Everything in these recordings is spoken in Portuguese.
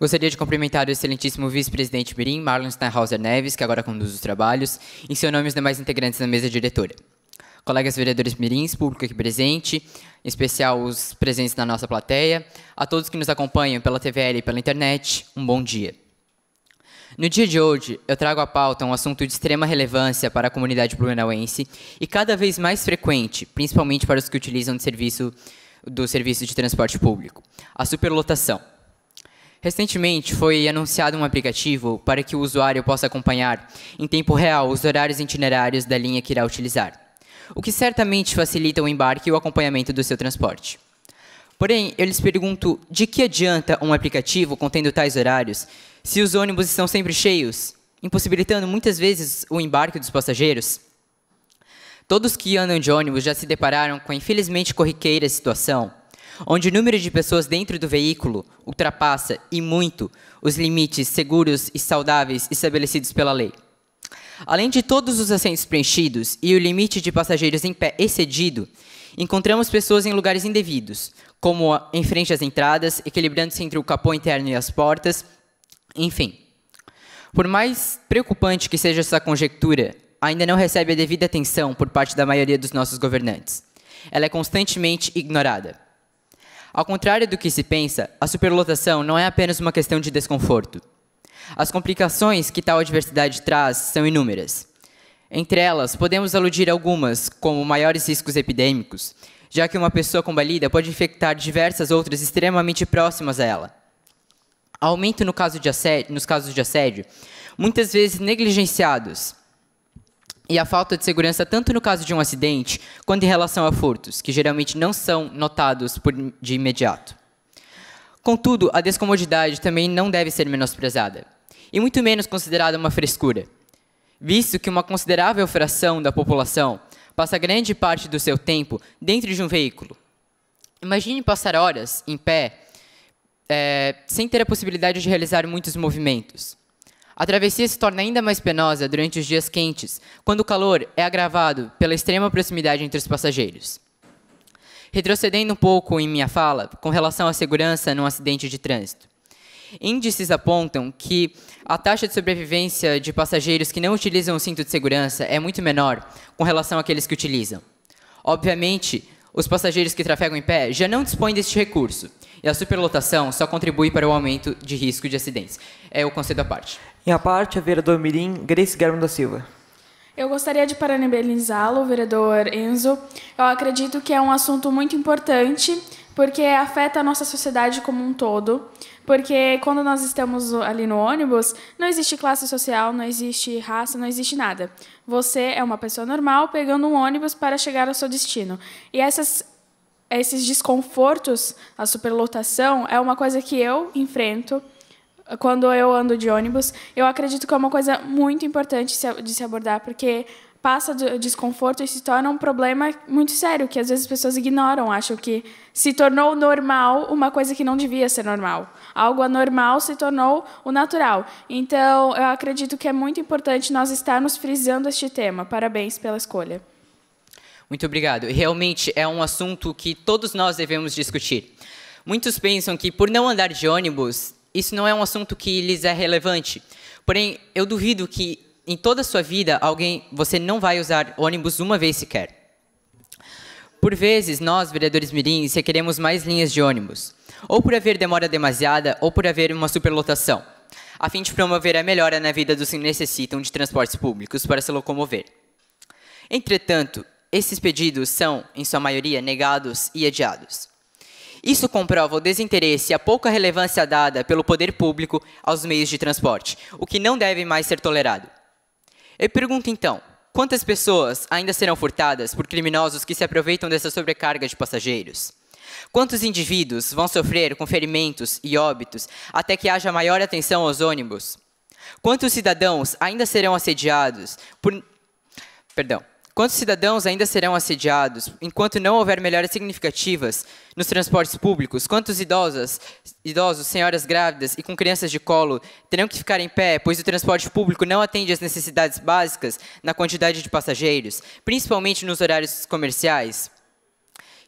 Gostaria de cumprimentar o excelentíssimo vice-presidente Mirim, Marlon Steinhauser Neves, que agora conduz os trabalhos, em seu nome os demais integrantes da mesa diretora. Colegas vereadores mirins, público aqui presente, em especial os presentes na nossa plateia, a todos que nos acompanham pela TVL e pela internet, um bom dia. No dia de hoje, eu trago à pauta um assunto de extrema relevância para a comunidade blumenauense e cada vez mais frequente, principalmente para os que utilizam de serviço, do serviço de transporte público, a superlotação. Recentemente foi anunciado um aplicativo para que o usuário possa acompanhar em tempo real os horários itinerários da linha que irá utilizar, o que certamente facilita o embarque e o acompanhamento do seu transporte. Porém, eu lhes pergunto de que adianta um aplicativo contendo tais horários se os ônibus estão sempre cheios, impossibilitando muitas vezes o embarque dos passageiros? Todos que andam de ônibus já se depararam com a infelizmente corriqueira situação onde o número de pessoas dentro do veículo ultrapassa, e muito, os limites seguros e saudáveis estabelecidos pela lei. Além de todos os assentos preenchidos e o limite de passageiros em pé excedido, encontramos pessoas em lugares indevidos, como em frente às entradas, equilibrando-se entre o capô interno e as portas, enfim. Por mais preocupante que seja essa conjectura, ainda não recebe a devida atenção por parte da maioria dos nossos governantes. Ela é constantemente ignorada. Ao contrário do que se pensa, a superlotação não é apenas uma questão de desconforto. As complicações que tal adversidade traz são inúmeras. Entre elas, podemos aludir algumas, como maiores riscos epidêmicos, já que uma pessoa combalida pode infectar diversas outras extremamente próximas a ela. Aumento no caso assédio, nos casos de assédio, muitas vezes negligenciados, e a falta de segurança tanto no caso de um acidente quanto em relação a furtos, que geralmente não são notados por, de imediato. Contudo, a descomodidade também não deve ser menosprezada, e muito menos considerada uma frescura, visto que uma considerável fração da população passa grande parte do seu tempo dentro de um veículo. Imagine passar horas em pé é, sem ter a possibilidade de realizar muitos movimentos. A travessia se torna ainda mais penosa durante os dias quentes, quando o calor é agravado pela extrema proximidade entre os passageiros. Retrocedendo um pouco em minha fala, com relação à segurança num acidente de trânsito. Índices apontam que a taxa de sobrevivência de passageiros que não utilizam o cinto de segurança é muito menor com relação àqueles que utilizam. Obviamente, os passageiros que trafegam em pé já não dispõem deste recurso, e a superlotação só contribui para o aumento de risco de acidentes. É o conceito à parte. Em a parte, a vereadora Mirim, Grace Guilherme da Silva. Eu gostaria de parabenizá-lo, vereador Enzo. Eu acredito que é um assunto muito importante, porque afeta a nossa sociedade como um todo. Porque quando nós estamos ali no ônibus, não existe classe social, não existe raça, não existe nada. Você é uma pessoa normal pegando um ônibus para chegar ao seu destino. E essas, esses desconfortos, a superlotação, é uma coisa que eu enfrento quando eu ando de ônibus, eu acredito que é uma coisa muito importante de se abordar, porque passa do desconforto e se torna um problema muito sério, que às vezes as pessoas ignoram, acham que se tornou normal uma coisa que não devia ser normal. Algo anormal se tornou o natural. Então, eu acredito que é muito importante nós estarmos frisando este tema. Parabéns pela escolha. Muito obrigado. Realmente é um assunto que todos nós devemos discutir. Muitos pensam que por não andar de ônibus isso não é um assunto que lhes é relevante. Porém, eu duvido que em toda a sua vida alguém, você não vai usar ônibus uma vez sequer. Por vezes, nós, vereadores mirins, requeremos mais linhas de ônibus, ou por haver demora demasiada, ou por haver uma superlotação, a fim de promover a melhora na vida dos que necessitam de transportes públicos para se locomover. Entretanto, esses pedidos são, em sua maioria, negados e adiados. Isso comprova o desinteresse e a pouca relevância dada pelo poder público aos meios de transporte, o que não deve mais ser tolerado. Eu pergunto então, quantas pessoas ainda serão furtadas por criminosos que se aproveitam dessa sobrecarga de passageiros? Quantos indivíduos vão sofrer com ferimentos e óbitos até que haja maior atenção aos ônibus? Quantos cidadãos ainda serão assediados por. Perdão. Quantos cidadãos ainda serão assediados enquanto não houver melhoras significativas nos transportes públicos? Quantos idosos, idosos, senhoras grávidas e com crianças de colo terão que ficar em pé, pois o transporte público não atende às necessidades básicas na quantidade de passageiros, principalmente nos horários comerciais?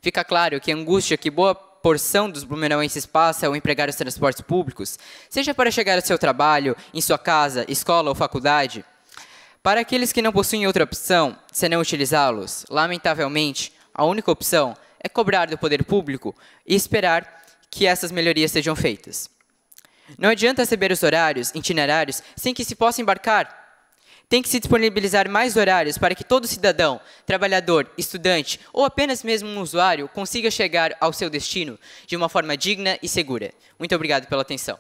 Fica claro que a angústia que boa porção dos blumenauenses passa ao empregar os transportes públicos, seja para chegar ao seu trabalho, em sua casa, escola ou faculdade. Para aqueles que não possuem outra opção, senão utilizá-los, lamentavelmente, a única opção é cobrar do poder público e esperar que essas melhorias sejam feitas. Não adianta receber os horários, itinerários, sem que se possa embarcar. Tem que se disponibilizar mais horários para que todo cidadão, trabalhador, estudante ou apenas mesmo um usuário consiga chegar ao seu destino de uma forma digna e segura. Muito obrigado pela atenção.